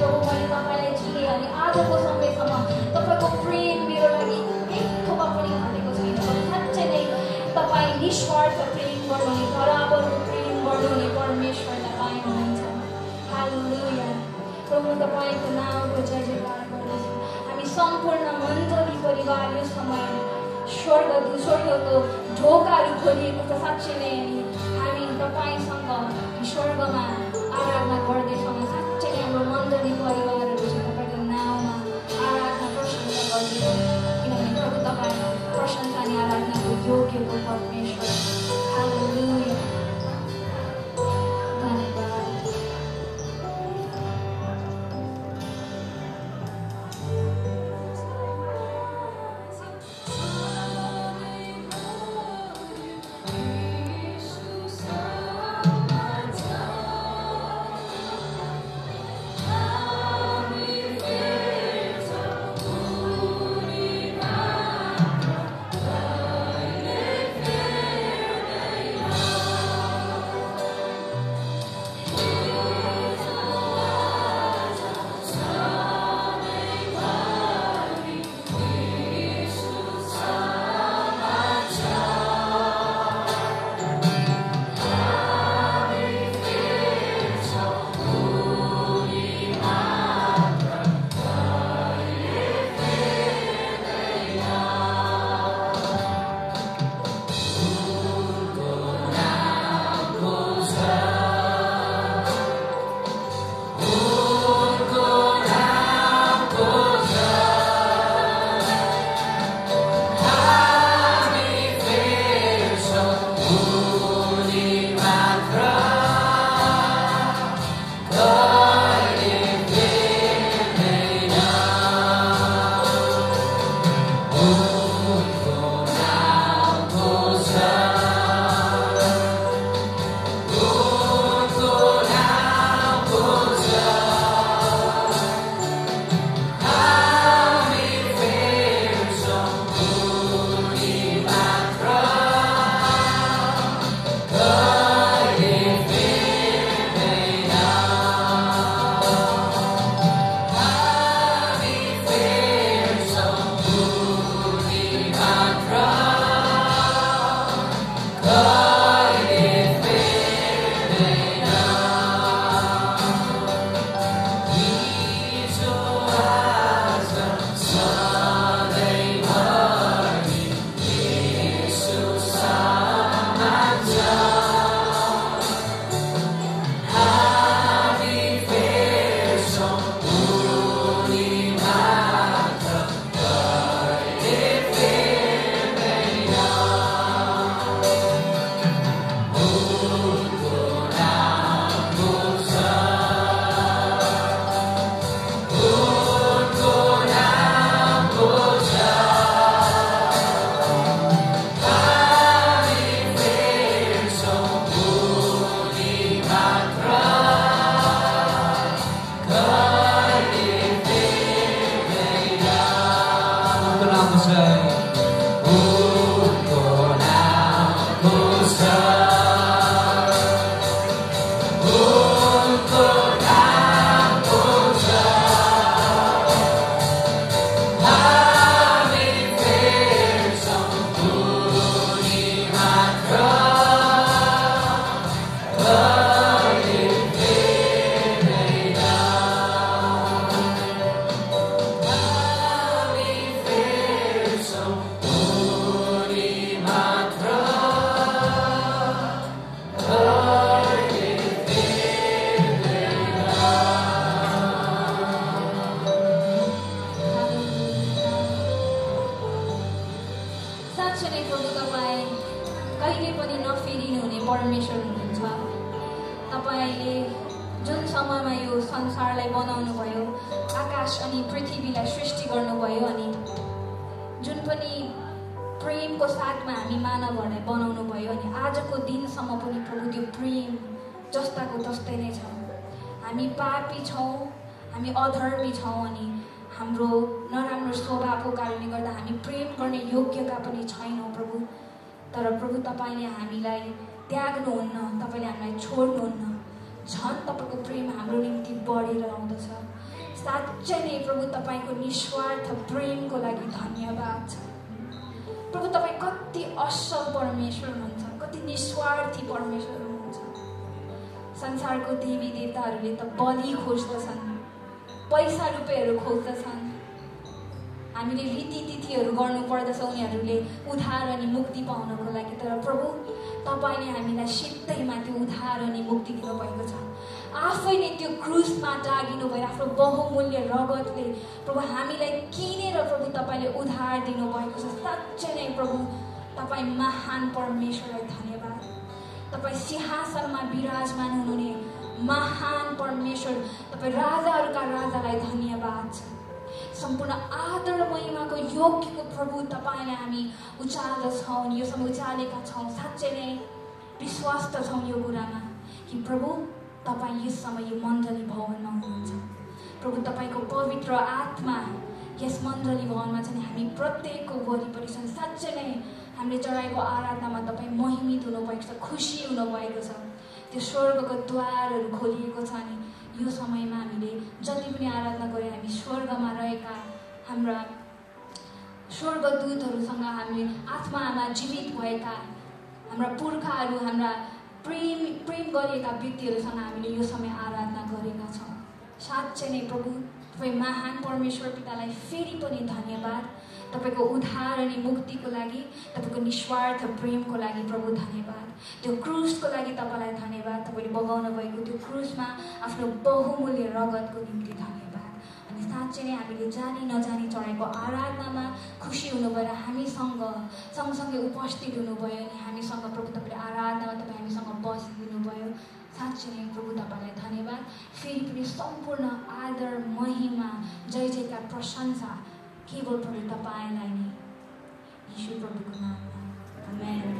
यो मैले तपाईँलाई चिने अनि आजको समयसम्म तपाईँको प्रेम मेरो लागि एक थोपा पनि घटेको छैन साँच्चै नै तपाईँ निस्वार्थ प्रेम गर्नुहुने बराबर प्रेम गर्नुहुने परमेश्वरलाई पाइ हुन्छ हालेलुया प्रभु तपाईँको नामको जय जयकार गर्दछु हामी सम्पूर्ण मण्डली परिवार समय स्वर्ग स्वर्गको ढोकाहरू खोलिएको छ साँच्चै नै हामी तपाईँसँग स्वर्गमा आराधना गर्दै Yo okay. तपाईँ कहिले पनि नफेरिनु हुने परमेश्वर हुनुहुन्छ तपाईँले जुन समयमा यो संसारलाई बनाउनु भयो आकाश अनि पृथ्वीलाई सृष्टि गर्नुभयो अनि जुन पनि प्रेमको साथमा हामी मानवहरूलाई बनाउनु भयो अनि आजको दिनसम्म पनि प्रभु त्यो प्रेम जस्ताको तस्तै नै छ हामी पापी छौँ हामी अधर्मी छौँ अनि हाम्रो नराम्रो स्वभावको कारणले गर्दा हामी प्रेम गर्ने योग्यता पनि छैनौँ प्रभु। तर प्रभु तपाईँले हामीलाई त्याग्नुहुन्न तपाईँले हामीलाई छोड्नुहुन्न। झन् तपाईँको प्रेम हाम्रो निम्ति बढेर आउँदछ। साँच्चै नै प्रभु तपाईँको निस्वार्थ प्रेमको लागि धन्यवाद छ। प्रभु तपाईँ कति असल परमेश्वर हुनुहुन्छ कति निस्वार्थी परमेश्वर हुनुहुन्छ। संसारको देवी देवताहरूले त बलि खोज्दछन्। पैसा रुपियाँहरू खोज्दछन्। हामीले रीतिथितिहरू गर्नु पर्दछ उनीहरूले उधार अनि मुक्ति पाउनको लागि। तर प्रभु तपाईँले हामीलाई सिधैमा त्यो उधार अनि मुक्ति दिनुभएको छ। आफैले त्यो क्रुसमा टागिनु भयो आफ्नो बहुमूल्य रगतले प्रभु हामीलाई किनेर प्रभु तपाईँले उधार दिनुभएको छ। साँच्चै नै प्रभु तपाईँ महान परमेश्वरलाई धन्यवाद। तपाईँ सिंहासनमा विराजमान हुनुहुने महान परमेश्वर तपाईँ राजाहरूका राजालाई सम्पूर्ण आदर महिमाको योग्यको प्रभु तपाईँलाई हामी उचाल्दछौँ यो समय उचालेका छौँ। साँच्चै नै विश्वास त छौँ यो कुरामा कि प्रभु तपाईँ यस समय यो मण्डली भवनमा हुनुहुन्छ। प्रभु तपाईँको पवित्र आत्मा यस मण्डली भवनमा चाहिँ हामी प्रत्येकको वरिपरि छन्। साँच्चै नै हामीले चढाएको आराधनामा तपाईँ महिमित हुनुभएको छ खुसी हुनुभएको छ। त्यो स्वर्गको द्वारहरू खोलिएको छ अनि यो समयमा हामीले जति पनि आराधना गरे हामी स्वर्गमा रहेका हाम्रा स्वर्गदूतहरूसँग हामी आत्मामा जीवित भएका हाम्रा पुर्खाहरू हाम्रा प्रेम प्रेम गरिएका व्यक्तिहरूसँग हामीले यो समय आराधना गरेका छौँ। साँच्चै नै प्रभु तपाईँ महान परमेश्वर पितालाई फेरि पनि धन्यवाद। तपाईँको उद्धार अनि मुक्तिको लागि तपाईँको निस्वार्थ प्रेमको लागि प्रभु धन्यवाद। त्यो क्रुसको लागि तपाईँलाई धन्यवाद। तपाईँले बगाउनु भएको त्यो क्रुसमा आफ्नो बहुमूल्य रगतको निम्ति धन्यवाद। अनि साँच्चै नै हामीले जानी नजानी चढेको आराधनामा खुसी हुनुभयो हामीसँग सँगसँगै उपस्थित हुनुभयो अनि हामीसँग प्रभु तपाईँले आराधनामा तपाईँ हामीसँग बसिदिनु भयो साँच्चै नै प्रभु तपाईँलाई धन्यवाद। फेरि पनि सम्पूर्ण आदर महिमा जय जयका प्रशंसा केवल प्रभु तपाईँलाई नै। यीशु प्रभुको नाममा।